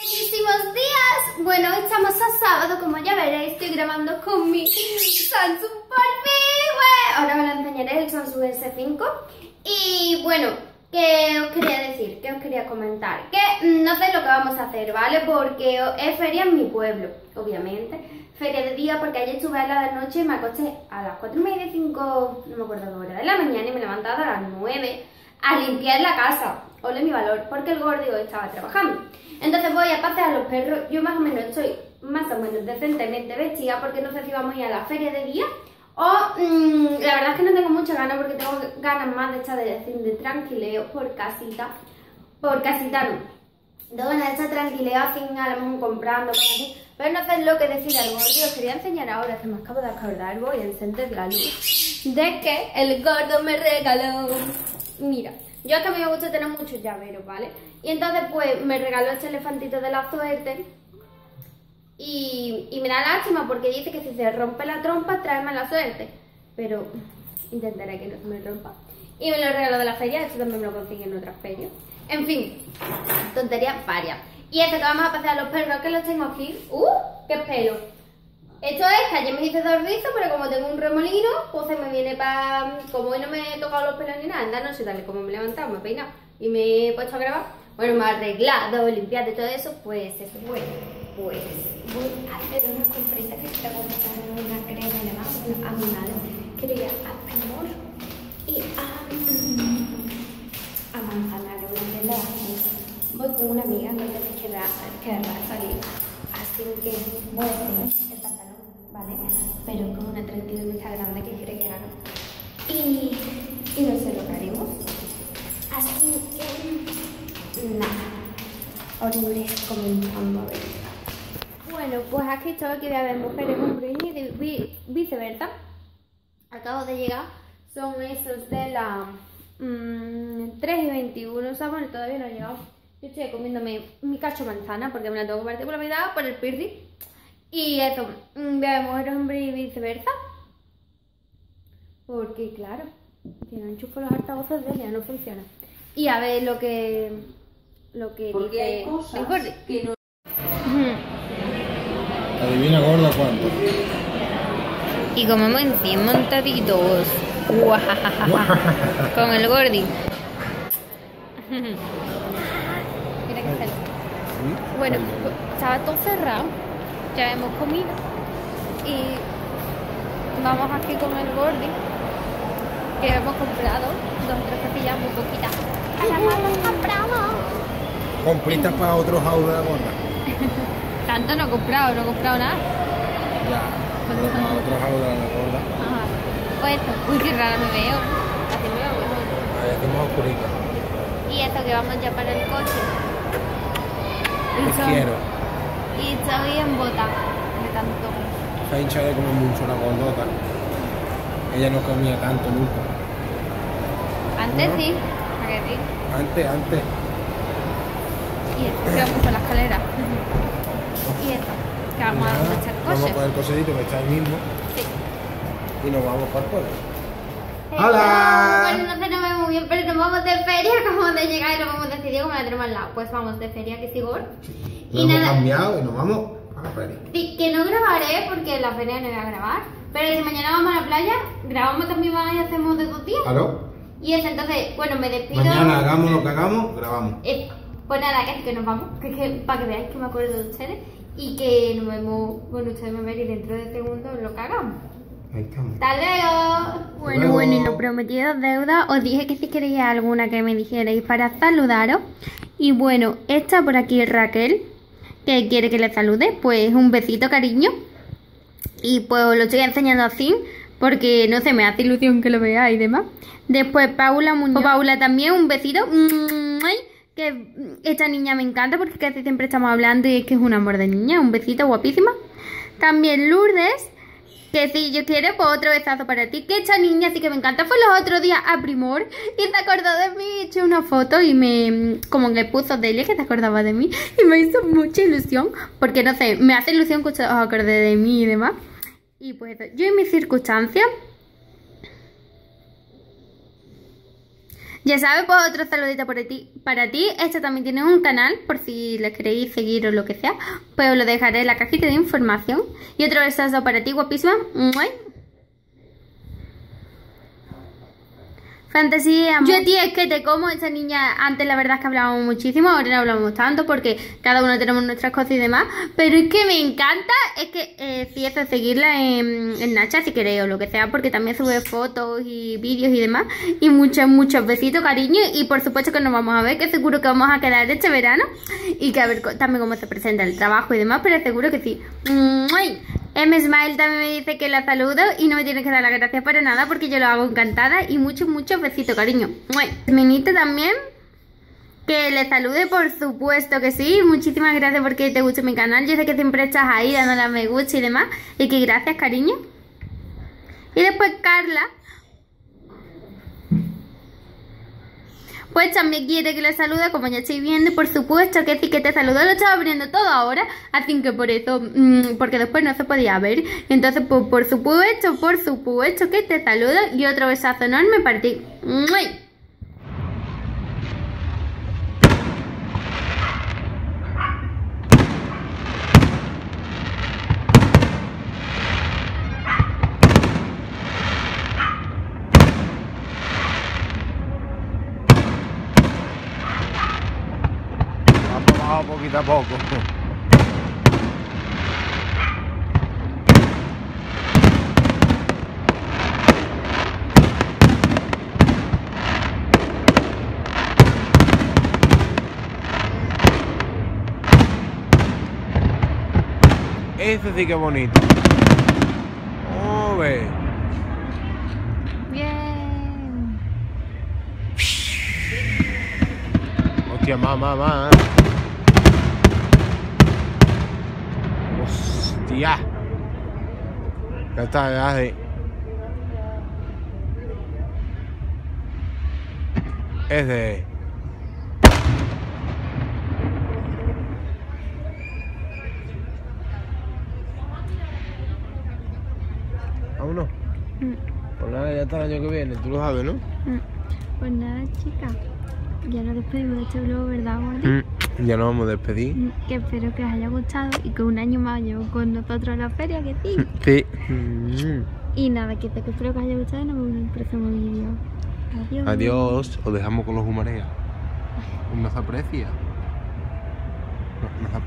Buenísimos días. Bueno, estamos a sábado, como ya veréis, estoy grabando con mi Samsung por. Ahora os lo enseñaré el Samsung S5. Y bueno, ¿qué os quería decir? ¿Qué os quería comentar? Que no sé lo que vamos a hacer, ¿vale? Porque es feria en mi pueblo, obviamente. Feria de día, porque ayer estuve a la noche y me acosté a las 4 y media, 5, no me acuerdo qué hora de la mañana y me levantaba a las 9 a limpiar la casa. Ole mi valor, porque el gordo estaba trabajando. Entonces voy a pasear a los perros. Yo más o menos estoy más o menos decentemente vestida porque no sé si vamos a ir a la feria de día o mmm, la verdad es que no tengo muchas ganas porque tengo ganas más de estar de, de tranquileo por casita. Por casita no. Tengo ganas de estar tranquileo así a lo mejor comprando. Pero no sé lo que decir al gordo. Os quería enseñar ahora, que me acabo de acordar, voy a encender la luz, de que el gordo me regaló. Mira, yo es a mí me gusta tener muchos llaveros, ¿vale? Y entonces pues me regaló este elefantito de la suerte y, y me da lástima porque dice que si se rompe la trompa trae mala suerte. Pero intentaré que no se me rompa. Y me lo regaló de la feria, esto también me lo consigue en otras ferias. En fin, tonterías varias. Y esto que vamos a pasear a los perros que los tengo aquí. ¡Uh! ¡Qué pelo! Esto es que ayer me hice dos rizos, pero como tengo un remolino, pues se me viene para... Como hoy no me he tocado los pelos ni nada, anda, no sé, dale, como me he levantado, me he peinado y me he puesto a grabar, bueno, me he arreglado, limpiado y todo eso, pues eso, bueno, pues. Voy a hacer una comprita que quiero comprar una crema demás, bueno, a mi madre, a Primor y a, a Manzanares, una tienda Voy con una amiga, si querrá, querrá salir, así que voy ¿vale? Pero con una 32 está grande que quiero que haga. Y, y no sé lo haremos. Así que nada, ahora comenzando a ver. Bueno, pues aquí estoy que voy a ver mujeres, hombres y viceversa. Acabo de llegar, son esos de la mmm, 3 y 21, o sea, bueno, todavía no he llegado. Yo estoy comiéndome mi cacho manzana porque me la tengo que partir por la mitad por el pirdi. Y esto, voy a ver mujeres, hombres y viceversa. Porque, claro, si no enchufo los altavoces de ella no funciona y a ver lo que lo que Porque dice hay cosas el gordo. que no... Adivina gorda cuánto. Y comemos en 100 montaditos. Con el gordi. Mira qué feliz. Bueno, estaba todo cerrado. Ya hemos comido. Y vamos aquí con el gordi. Que hemos comprado dos o tres capillas muy poquitas. ¡Para hemos comprado! Compritas para otro house de la gorda. Tanto no he comprado, no he comprado nada. Ya. Pero para otro house de la gorda. Ajá. Pues esto. Uy, qué rara me veo. Así me veo mejor. Ahí hacemos oscurita. Y esto que vamos ya para el coche. Te quiero. Y estoy en bota de tanto. Se ha hinchado de comer mucho la gordota. Ella no comía tanto nunca. Antes ¿No? sí. ¿A sí? Antes, antes. Y esto que vamos por las escalera. y esto. Que vamos a Nada, echar Vamos coche. a coger el cosedito que está ahí mismo Sí. y nos vamos para el pueblo. Hola. Bueno, no se nos ve muy bien, pero nos vamos de feria, acabamos de llegar y nos hemos decidido como la tenemos al lado. Pues vamos de feria, que sigo. Nos hemos cambiado y nos vamos a la feria. Que no grabaré porque la feria no voy a grabar. Pero si mañana vamos a la playa, grabamos también y hacemos de dos días. Y eso, entonces, bueno, me despido. Mañana hagamos lo que hagamos, grabamos. Eh, pues nada, que, que nos vamos, que, que, para que veáis que me acuerdo de ustedes y que nos vemos, bueno, ustedes me y dentro de segundos lo que hagamos. Ahí estamos. ¡Hasta luego! Bueno, luego. bueno, y lo prometido es deuda. Os dije que si queréis alguna que me dijerais para saludaros. Y bueno, esta por aquí Raquel, que quiere que le salude. Pues un besito, cariño. Y pues os lo estoy enseñando así, porque no sé, me hace ilusión que lo veáis y demás. Después Paula Muñoz. Paula también, un besito. ¡Ay! Que esta niña me encanta porque casi siempre estamos hablando y es que es un amor de niña. Un besito guapísima. También Lourdes, que si yo quiero, pues otro besazo para ti. Que esta niña sí que me encanta. Fue los otros días a Primor y se acordó de mí. Eché una foto y me. Como que puso Delia que se acordaba de mí. Y me hizo mucha ilusión. Porque no sé, me hace ilusión que os acordé de mí y demás. Y pues yo en mis circunstancias. Ya sabes, pues otro saludito por ti, para ti. Este también tiene un canal, por si le queréis seguir o lo que sea. Pues os lo dejaré en la cajita de información. Y otro besazo para ti, guapísima. ¡Muay! Fantasía. Yo, tía, es que te como. Esa niña, antes la verdad es que hablábamos muchísimo, ahora no hablamos tanto porque cada uno tenemos nuestras cosas y demás. Pero es que me encanta, es que eh, eso, seguirla en, en Nacha si queréis o lo que sea, porque también sube fotos y vídeos y demás. Y muchos, muchos besitos, cariño. Y por supuesto que nos vamos a ver, que seguro que vamos a quedar este verano. Y que a ver también cómo se presenta el trabajo y demás, pero seguro que sí. M. Smile también me dice que la saludo y no me tiene que dar las gracias para nada porque yo lo hago encantada y muchos, muchos besitos, cariño. Minito también, que le salude por supuesto que sí. Muchísimas gracias porque te gusta mi canal. Yo sé que siempre estás ahí dándole a me gusta y demás. Y que gracias, cariño. Y después Carla Pues también quiere que le salude, como ya estoy viendo, por supuesto que sí que te saludo. Lo estaba abriendo todo ahora, así que por eso, mmm, porque después no se podía ver. Entonces, pues por supuesto, por supuesto que te saludo y otro besazo enorme para ti. Poquito a poco. Ese sí que es bonito. ¡Ove! Bien. Hostia, más, más, más. Hostia. Ya está, ya sí. Ese. Vámonos. Mm, Pues nada, ya está el año que viene, tú lo sabes, ¿no? mm. Pues nada, chicas. Ya nos despedimos de este vlog, ¿verdad, Gordy? Ya nos vamos a despedir. Mm, Que espero que os haya gustado y que un año más llevo con nosotros a la feria, que sí. Sí. Y nada, que, que espero que os haya gustado y nos vemos en el próximo vídeo. Adiós. Adiós, os dejamos con los humareas. No se aprecia. No, no se aprecia.